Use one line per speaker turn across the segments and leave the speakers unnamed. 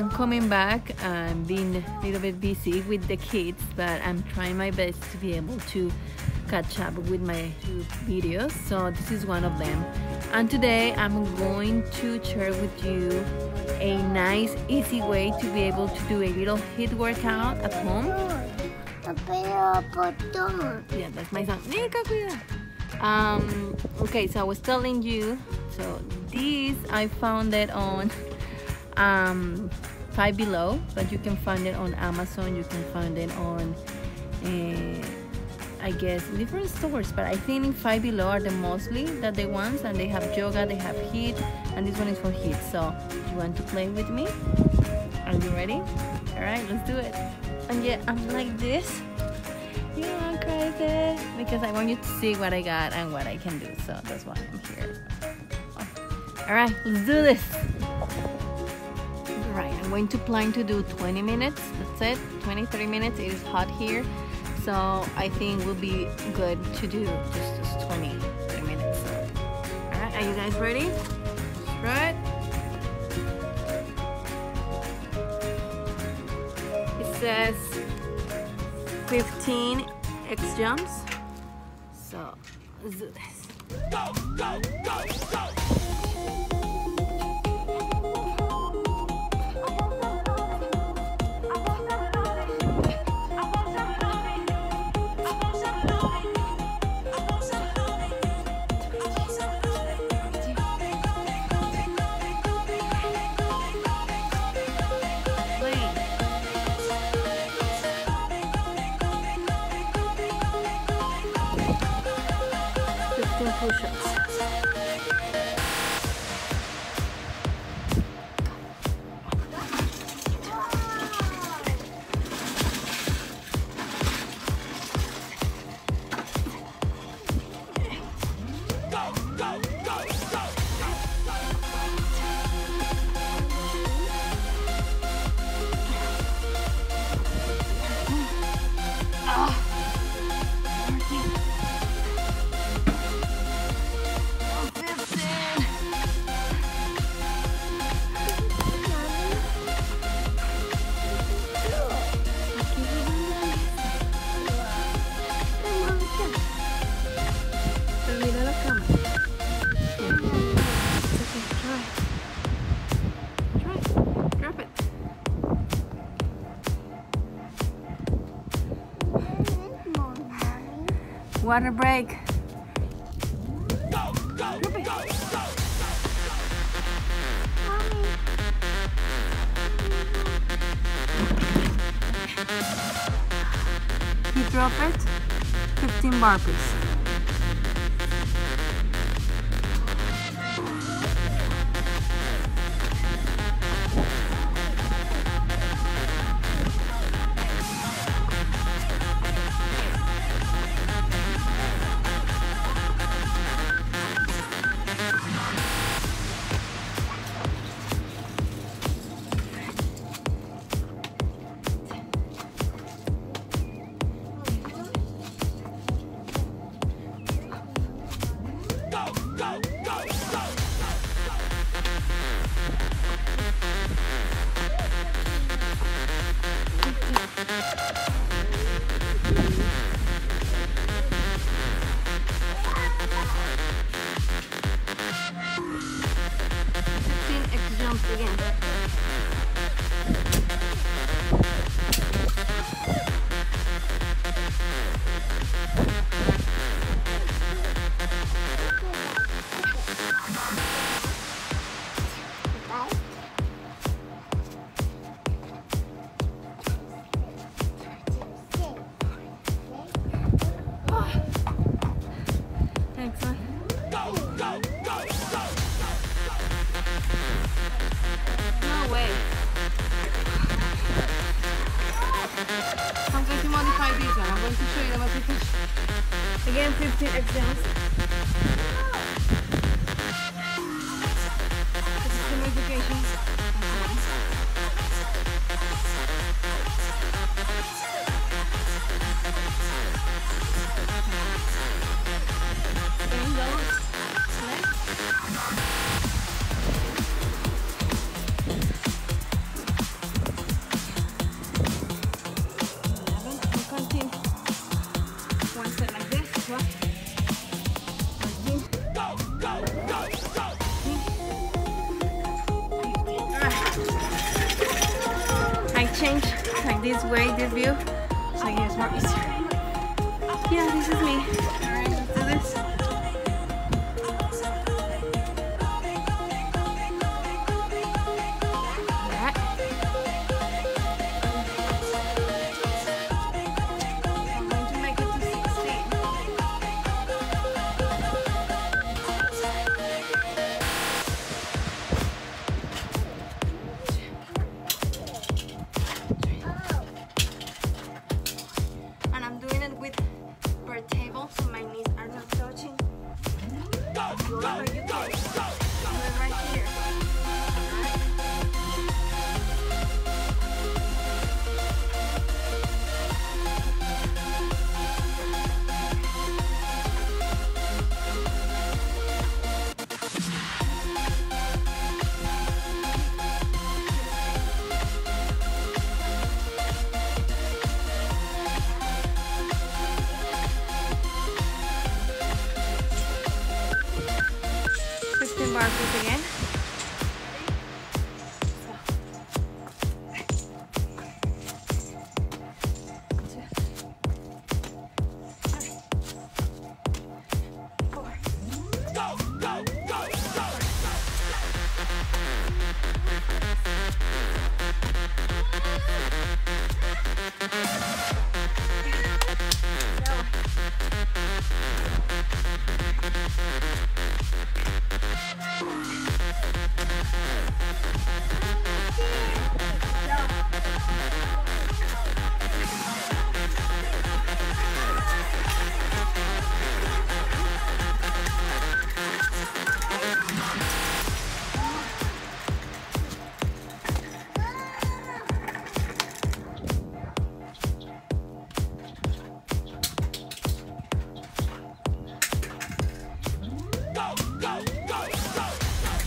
I'm coming back. I'm being a little bit busy with the kids, but I'm trying my best to be able to catch up with my videos. So this is one of them. And today I'm going to share with you a nice, easy way to be able to do a little HIIT workout at home. Yeah, that's my son. Um, okay, so I was telling you, so these I found it on um, Five Below, but you can find it on Amazon. You can find it on, uh, I guess, different stores. But I think in Five Below are the mostly that they want, and they have yoga, they have HIIT, and this one is for HIIT. So, you want to play with me? Are you ready? All right, let's do it. And yeah, I'm like this. You I'm crazy because I want you to see what I got and what I can do. So that's why I'm here. All right, let's do this. Right, I'm going to plan to do 20 minutes. That's it, 20, 30 minutes. It is hot here. So I think will be good to do just, just 20, 30 minutes. All right, are you guys ready? Right? It says 15 X jumps. So let's do this. Go, go, go, go. Push-ups. Water break. Go, go, go, you drop it, 15 burpees. Again, 15 exams. I change like this way, this view, so it's more easier. Yeah, this is me. Bars again.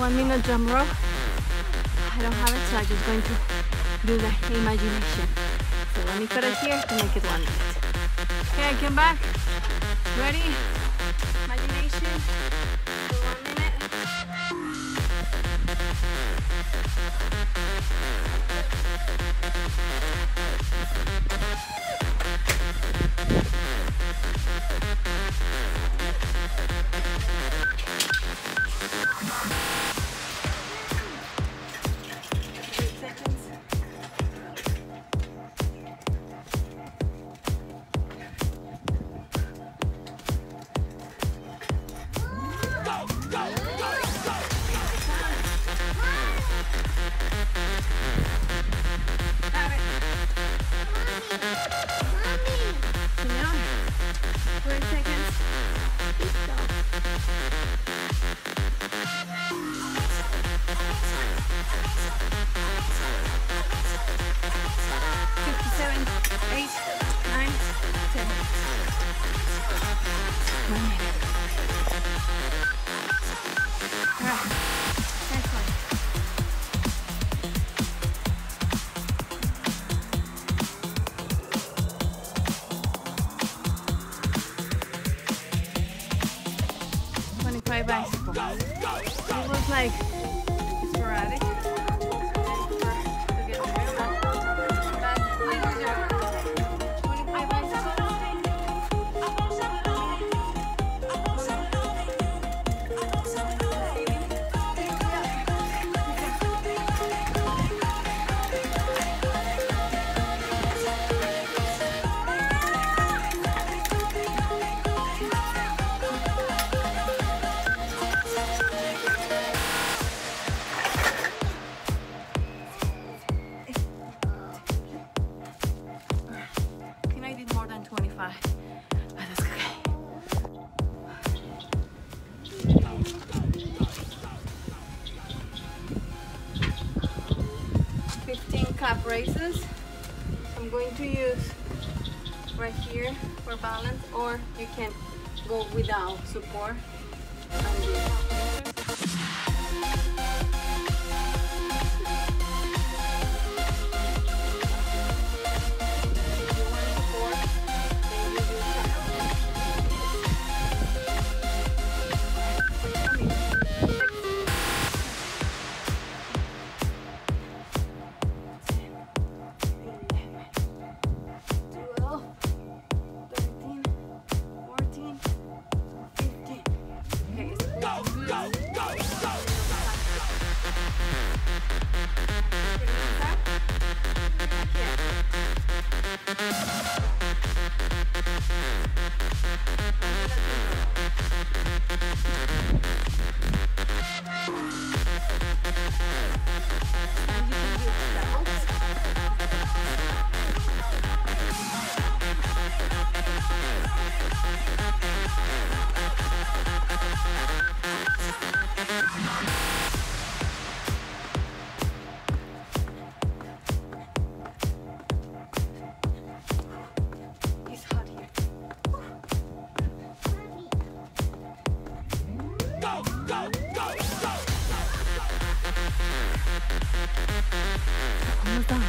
One minute jump rope. I don't have it, so I'm just going to do the imagination. So let me cut it here to make it one minute. Okay, come back. Ready? One Raises. I'm going to use right here for balance, or you can go without support. Almost done.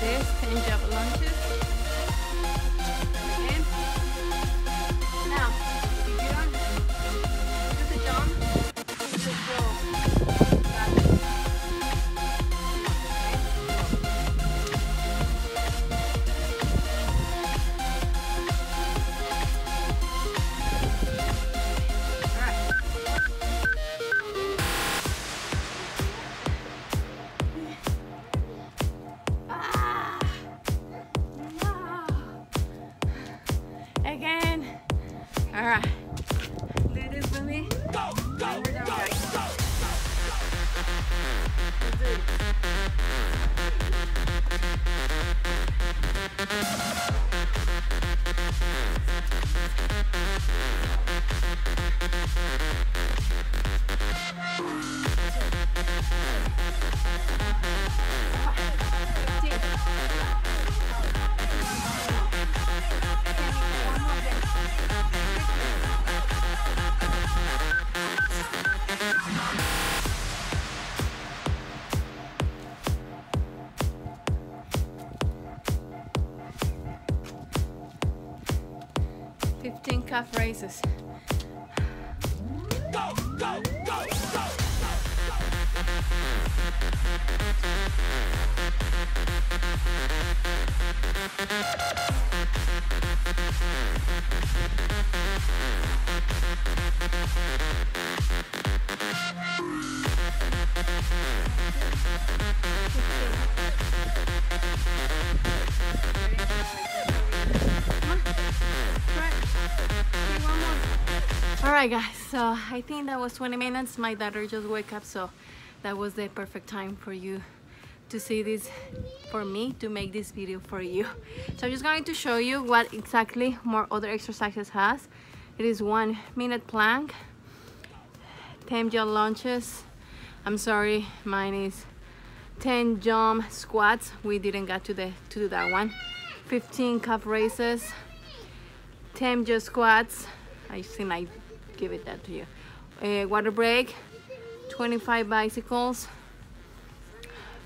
This, 10 jump Fifteen calf right, guys. So I think that was 20 minutes. My daughter just woke up, so that was the perfect time for you to see this, for me to make this video for you. So I'm just going to show you what exactly more other exercises has. It is one minute plank, 10 jump lunges. I'm sorry, mine is 10 jump squats. We didn't get to the to do that one. 15 calf raises, 10 jump squats. I think I give it that to you. Uh, water break, 25 bicycles,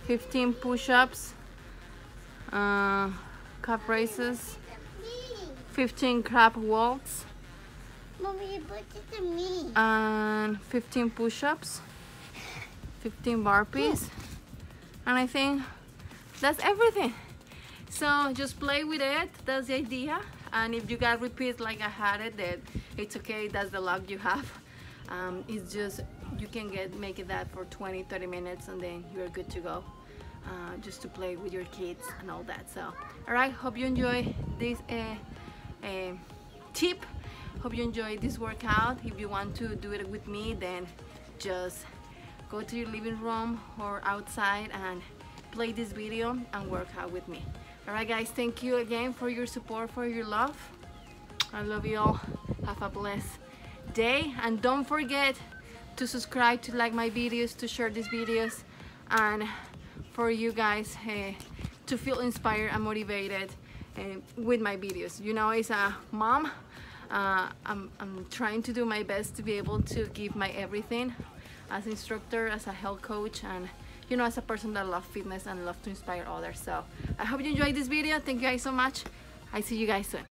15 push-ups, uh, calf raises, 15 crab walks,
Mommy, put it to me.
and 15 push-ups, 15 burpees, and I think that's everything. So just play with it. That's the idea and if you got repeats like I had it that it's okay that's the luck you have. Um, it's just you can get make it that for 20 30 minutes and then you're good to go. Uh, just to play with your kids and all that so. All right hope you enjoy this uh, uh, tip. Hope you enjoy this workout. If you want to do it with me then just go to your living room or outside and play this video and work out with me all right guys thank you again for your support for your love. I love you all. Have a blessed day. And don't forget to subscribe to like my videos to share these videos and for you guys uh, to feel inspired and motivated uh, with my videos. You know, as a mom, uh, I'm, I'm trying to do my best to be able to give my everything as instructor, as a health coach, and you know, as a person that loves fitness and love to inspire others. So I hope you enjoyed this video. Thank you guys so much. I see you guys soon.